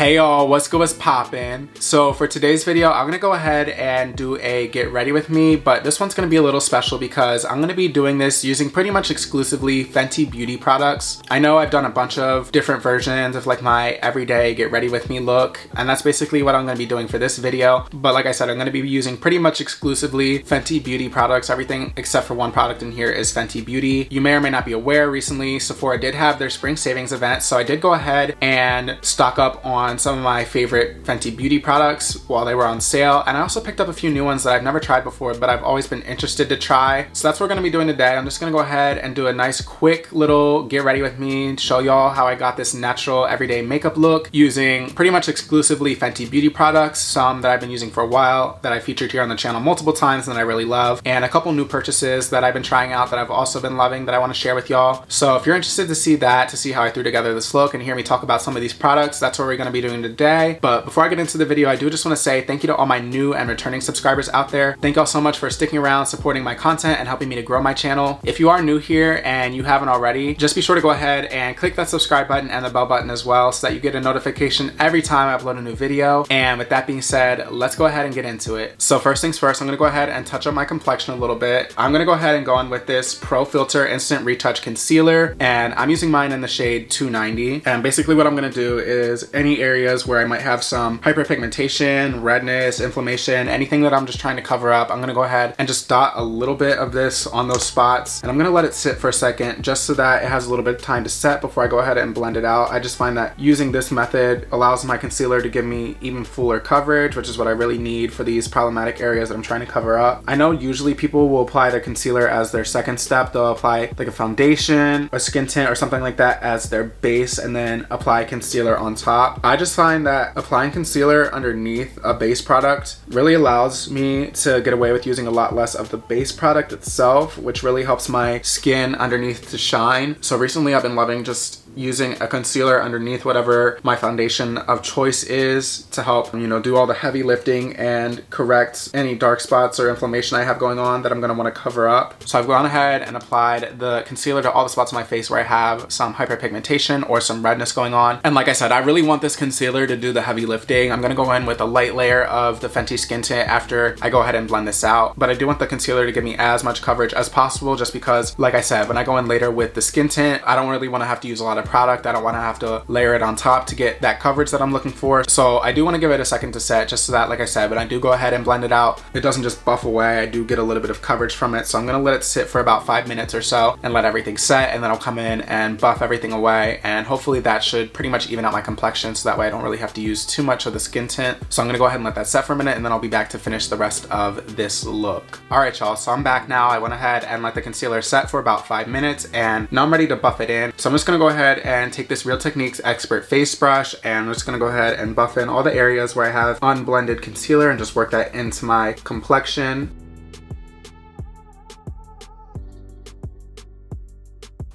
Hey y'all, what's good, what's poppin'? So for today's video, I'm gonna go ahead and do a get ready with me, but this one's gonna be a little special because I'm gonna be doing this using pretty much exclusively Fenty Beauty products. I know I've done a bunch of different versions of like my everyday get ready with me look, and that's basically what I'm gonna be doing for this video. But like I said, I'm gonna be using pretty much exclusively Fenty Beauty products. Everything except for one product in here is Fenty Beauty. You may or may not be aware, recently Sephora did have their spring savings event, so I did go ahead and stock up on on some of my favorite Fenty Beauty products while they were on sale. And I also picked up a few new ones that I've never tried before, but I've always been interested to try. So that's what we're gonna be doing today. I'm just gonna go ahead and do a nice quick little get ready with me, show y'all how I got this natural everyday makeup look using pretty much exclusively Fenty Beauty products, some that I've been using for a while that I featured here on the channel multiple times and that I really love, and a couple new purchases that I've been trying out that I've also been loving that I wanna share with y'all. So if you're interested to see that, to see how I threw together this look and hear me talk about some of these products, that's where we're gonna be doing today. But before I get into the video, I do just want to say thank you to all my new and returning subscribers out there. Thank y'all so much for sticking around, supporting my content, and helping me to grow my channel. If you are new here and you haven't already, just be sure to go ahead and click that subscribe button and the bell button as well so that you get a notification every time I upload a new video. And with that being said, let's go ahead and get into it. So first things first, I'm gonna go ahead and touch up my complexion a little bit. I'm gonna go ahead and go on with this Pro Filt'r Instant Retouch Concealer, and I'm using mine in the shade 290. And basically what I'm gonna do is any areas where I might have some hyperpigmentation, redness, inflammation, anything that I'm just trying to cover up, I'm gonna go ahead and just dot a little bit of this on those spots. And I'm gonna let it sit for a second just so that it has a little bit of time to set before I go ahead and blend it out. I just find that using this method allows my concealer to give me even fuller coverage, which is what I really need for these problematic areas that I'm trying to cover up. I know usually people will apply their concealer as their second step. They'll apply like a foundation, a skin tint, or something like that as their base and then apply concealer on top. I just find that applying concealer underneath a base product really allows me to get away with using a lot less of the base product itself, which really helps my skin underneath to shine. So recently I've been loving just using a concealer underneath whatever my foundation of choice is to help, you know, do all the heavy lifting and correct any dark spots or inflammation I have going on that I'm gonna wanna cover up. So I've gone ahead and applied the concealer to all the spots on my face where I have some hyperpigmentation or some redness going on. And like I said, I really want this concealer to do the heavy lifting. I'm gonna go in with a light layer of the Fenty Skin Tint after I go ahead and blend this out. But I do want the concealer to give me as much coverage as possible just because, like I said, when I go in later with the skin tint, I don't really wanna have to use a lot of product. I don't want to have to layer it on top to get that coverage that I'm looking for. So I do want to give it a second to set just so that, like I said, but I do go ahead and blend it out. It doesn't just buff away. I do get a little bit of coverage from it. So I'm going to let it sit for about five minutes or so and let everything set. And then I'll come in and buff everything away. And hopefully that should pretty much even out my complexion. So that way I don't really have to use too much of the skin tint. So I'm going to go ahead and let that set for a minute and then I'll be back to finish the rest of this look. All right, y'all. So I'm back now. I went ahead and let the concealer set for about five minutes and now I'm ready to buff it in. So I'm just going to go ahead and take this Real Techniques Expert Face Brush and I'm just to go ahead and buff in all the areas where I have unblended concealer and just work that into my complexion.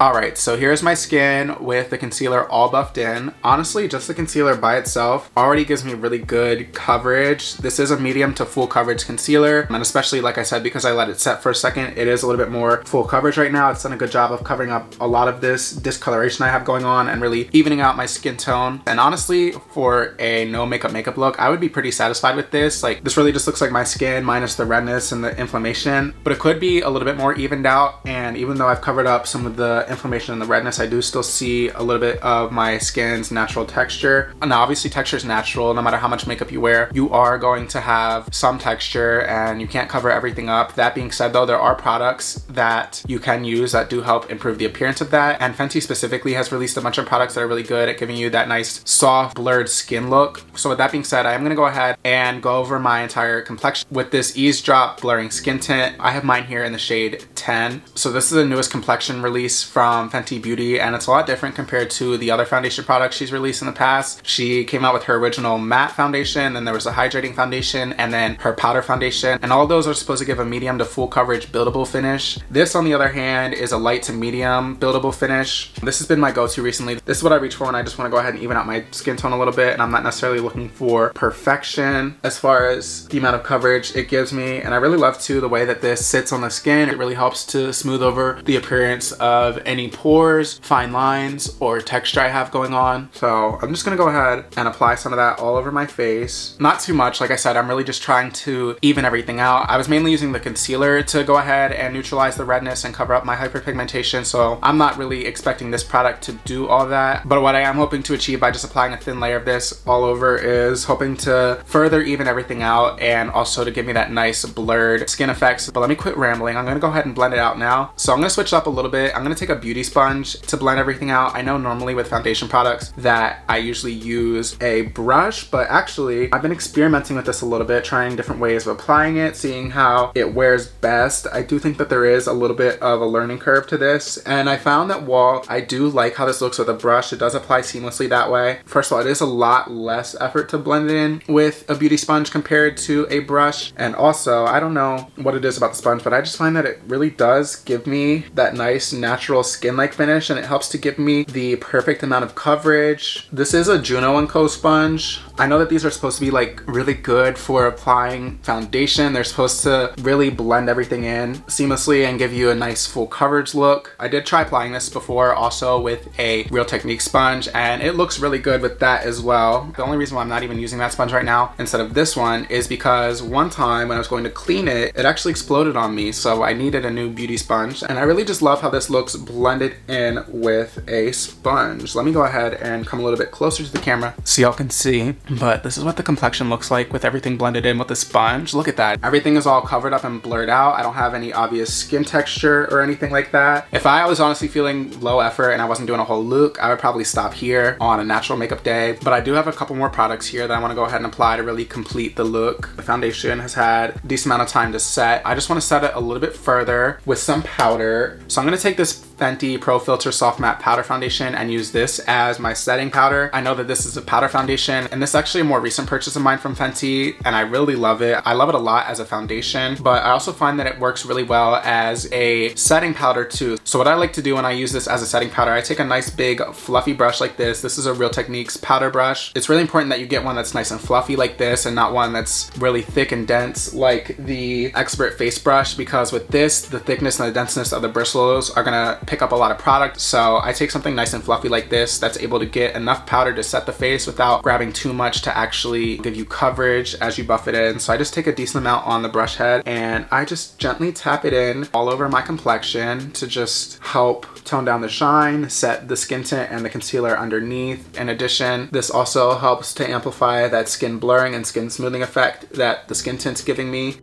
Alright, so here's my skin with the concealer all buffed in. Honestly, just the concealer by itself already gives me really good coverage. This is a medium to full coverage concealer, and especially, like I said, because I let it set for a second, it is a little bit more full coverage right now. It's done a good job of covering up a lot of this discoloration I have going on and really evening out my skin tone. And honestly, for a no makeup makeup look, I would be pretty satisfied with this. Like, this really just looks like my skin minus the redness and the inflammation, but it could be a little bit more evened out. And even though I've covered up some of the inflammation and the redness, I do still see a little bit of my skin's natural texture. Now, obviously texture is natural. No matter how much makeup you wear, you are going to have some texture and you can't cover everything up. That being said though, there are products that you can use that do help improve the appearance of that. And Fenty specifically has released a bunch of products that are really good at giving you that nice soft blurred skin look. So with that being said, I am gonna go ahead and go over my entire complexion with this Eaze Drop Blurring Skin Tint. I have mine here in the shade 10. So this is the newest complexion release from from Fenty Beauty and it's a lot different compared to the other foundation products she's released in the past. She came out with her original matte foundation, then there was a hydrating foundation, and then her powder foundation. And all those are supposed to give a medium to full coverage buildable finish. This, on the other hand, is a light to medium buildable finish. This has been my go-to recently. This is what I reach for when I just want to go ahead and even out my skin tone a little bit and I'm not necessarily looking for perfection as far as the amount of coverage it gives me. And I really love too the way that this sits on the skin. It really helps to smooth over the appearance of any pores, fine lines, or texture I have going on. So I'm just gonna go ahead and apply some of that all over my face. Not too much, like I said, I'm really just trying to even everything out. I was mainly using the concealer to go ahead and neutralize the redness and cover up my hyperpigmentation, so I'm not really expecting this product to do all that. But what I am hoping to achieve by just applying a thin layer of this all over is hoping to further even everything out and also to give me that nice blurred skin effects. But let me quit rambling. I'm gonna go ahead and blend it out now. So I'm gonna switch up a little bit. I'm gonna take a beauty sponge to blend everything out. I know normally with foundation products that I usually use a brush, but actually I've been experimenting with this a little bit, trying different ways of applying it, seeing how it wears best. I do think that there is a little bit of a learning curve to this. And I found that while I do like how this looks with a brush, it does apply seamlessly that way. First of all, it is a lot less effort to blend it in with a beauty sponge compared to a brush. And also, I don't know what it is about the sponge, but I just find that it really does give me that nice natural skin-like finish and it helps to give me the perfect amount of coverage. This is a Juno & Co sponge. I know that these are supposed to be like really good for applying foundation. They're supposed to really blend everything in seamlessly and give you a nice full coverage look. I did try applying this before also with a Real Technique sponge and it looks really good with that as well. The only reason why I'm not even using that sponge right now instead of this one is because one time when I was going to clean it, it actually exploded on me. So I needed a new beauty sponge and I really just love how this looks blended in with a sponge. Let me go ahead and come a little bit closer to the camera so y'all can see but this is what the complexion looks like with everything blended in with the sponge. Look at that. Everything is all covered up and blurred out. I don't have any obvious skin texture or anything like that. If I was honestly feeling low effort and I wasn't doing a whole look, I would probably stop here on a natural makeup day. But I do have a couple more products here that I wanna go ahead and apply to really complete the look. The foundation has had a decent amount of time to set. I just wanna set it a little bit further with some powder. So I'm gonna take this Fenty Pro Filt'r Soft Matte Powder Foundation and use this as my setting powder. I know that this is a powder foundation and this is actually a more recent purchase of mine from Fenty and I really love it. I love it a lot as a foundation, but I also find that it works really well as a setting powder too. So what I like to do when I use this as a setting powder, I take a nice big fluffy brush like this. This is a Real Techniques powder brush. It's really important that you get one that's nice and fluffy like this and not one that's really thick and dense like the Expert Face Brush because with this, the thickness and the denseness of the bristles are gonna pick up a lot of product. So I take something nice and fluffy like this that's able to get enough powder to set the face without grabbing too much to actually give you coverage as you buff it in. So I just take a decent amount on the brush head and I just gently tap it in all over my complexion to just help tone down the shine, set the skin tint and the concealer underneath. In addition, this also helps to amplify that skin blurring and skin smoothing effect that the skin tint's giving me.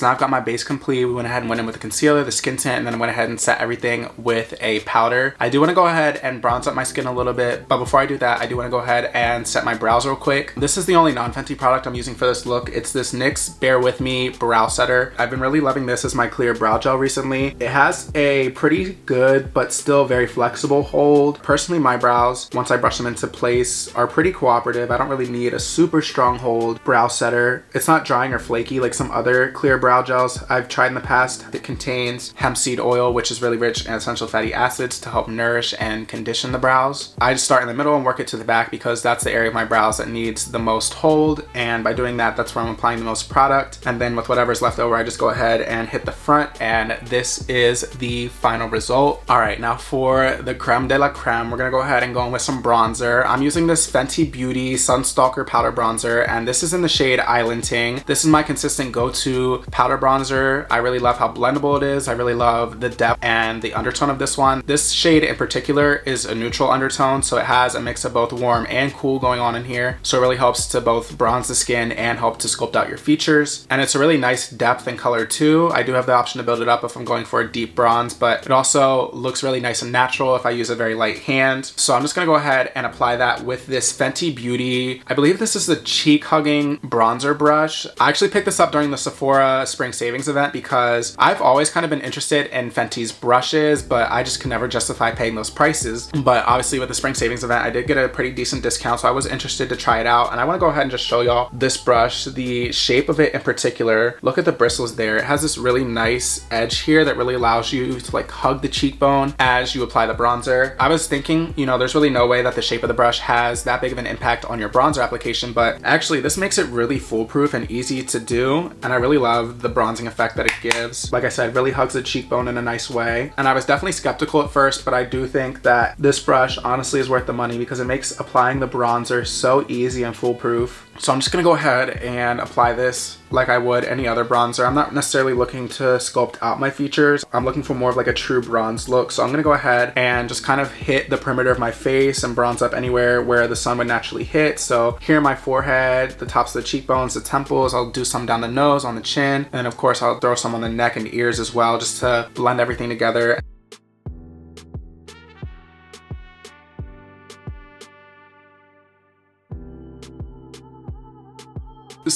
So now I've got my base complete. We went ahead and went in with the concealer, the skin tint, and then went ahead and set everything with a powder. I do want to go ahead and bronze up my skin a little bit, but before I do that, I do want to go ahead and set my brows real quick. This is the only non-Fenty product I'm using for this look. It's this NYX Bare With Me Brow Setter. I've been really loving this as my clear brow gel recently. It has a pretty good, but still very flexible hold. Personally, my brows, once I brush them into place, are pretty cooperative. I don't really need a super strong hold brow setter. It's not drying or flaky like some other clear brow brow gels I've tried in the past. It contains hemp seed oil, which is really rich in essential fatty acids to help nourish and condition the brows. I just start in the middle and work it to the back because that's the area of my brows that needs the most hold. And by doing that, that's where I'm applying the most product. And then with whatever's left over, I just go ahead and hit the front. And this is the final result. All right, now for the creme de la creme, we're gonna go ahead and go in with some bronzer. I'm using this Fenty Beauty Sun Stalk'r Powder Bronzer, and this is in the shade I$land Ting. This is my consistent go-to powder bronzer. I really love how blendable it is. I really love the depth and the undertone of this one. This shade in particular is a neutral undertone, so it has a mix of both warm and cool going on in here. So it really helps to both bronze the skin and help to sculpt out your features. And it's a really nice depth and color too. I do have the option to build it up if I'm going for a deep bronze, but it also looks really nice and natural if I use a very light hand. So I'm just gonna go ahead and apply that with this Fenty Beauty. I believe this is the cheek hugging bronzer brush. I actually picked this up during the Sephora spring savings event because I've always kind of been interested in Fenty's brushes, but I just could never justify paying those prices. But obviously with the spring savings event, I did get a pretty decent discount, so I was interested to try it out. And I wanna go ahead and just show y'all this brush, the shape of it in particular. Look at the bristles there. It has this really nice edge here that really allows you to like hug the cheekbone as you apply the bronzer. I was thinking, you know, there's really no way that the shape of the brush has that big of an impact on your bronzer application, but actually this makes it really foolproof and easy to do. And I really love the bronzing effect that it gives. Like I said, really hugs the cheekbone in a nice way. And I was definitely skeptical at first, but I do think that this brush honestly is worth the money because it makes applying the bronzer so easy and foolproof. So I'm just gonna go ahead and apply this like I would any other bronzer. I'm not necessarily looking to sculpt out my features. I'm looking for more of like a true bronze look. So I'm gonna go ahead and just kind of hit the perimeter of my face and bronze up anywhere where the sun would naturally hit. So here my forehead, the tops of the cheekbones, the temples, I'll do some down the nose, on the chin, and of course I'll throw some on the neck and ears as well just to blend everything together.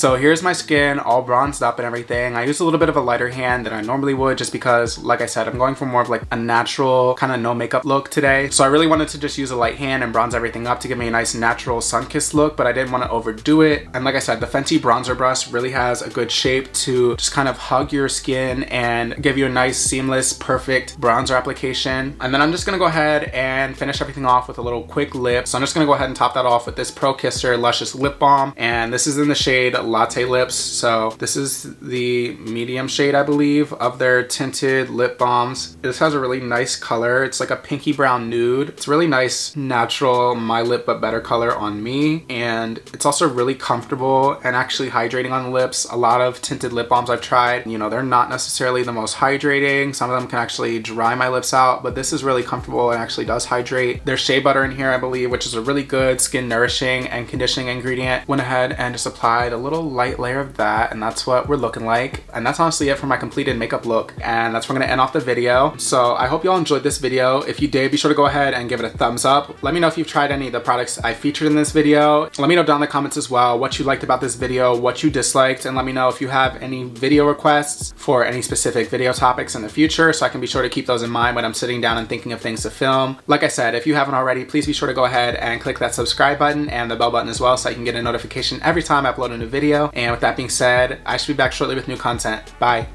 So here's my skin all bronzed up and everything. I use a little bit of a lighter hand than I normally would just because, like I said, I'm going for more of like a natural kind of no makeup look today. So I really wanted to just use a light hand and bronze everything up to give me a nice natural sun-kissed look, but I didn't want to overdo it. And like I said, the Fenty bronzer brush really has a good shape to just kind of hug your skin and give you a nice, seamless, perfect bronzer application. And then I'm just gonna go ahead and finish everything off with a little quick lip. So I'm just gonna go ahead and top that off with this Pro Kiss'r Luscious Lip Balm. And this is in the shade Latte Lips. So this is the medium shade, I believe, of their tinted lip balms. This has a really nice color. It's like a pinky brown nude. It's really nice, natural, my lip but better color on me. And it's also really comfortable and actually hydrating on the lips. A lot of tinted lip balms I've tried, you know, they're not necessarily the most hydrating. Some of them can actually dry my lips out, but this is really comfortable and actually does hydrate. There's shea butter in here, I believe, which is a really good skin nourishing and conditioning ingredient. Went ahead and just applied a little light layer of that and that's what we're looking like. And that's honestly it for my completed makeup look. And that's where I'm gonna end off the video. So I hope y'all enjoyed this video. If you did, be sure to go ahead and give it a thumbs up. Let me know if you've tried any of the products I featured in this video. Let me know down in the comments as well what you liked about this video, what you disliked, and let me know if you have any video requests for any specific video topics in the future so I can be sure to keep those in mind when I'm sitting down and thinking of things to film. Like I said, if you haven't already, please be sure to go ahead and click that subscribe button and the bell button as well so I can get a notification every time I upload a new video. And with that being said, I should be back shortly with new content. Bye.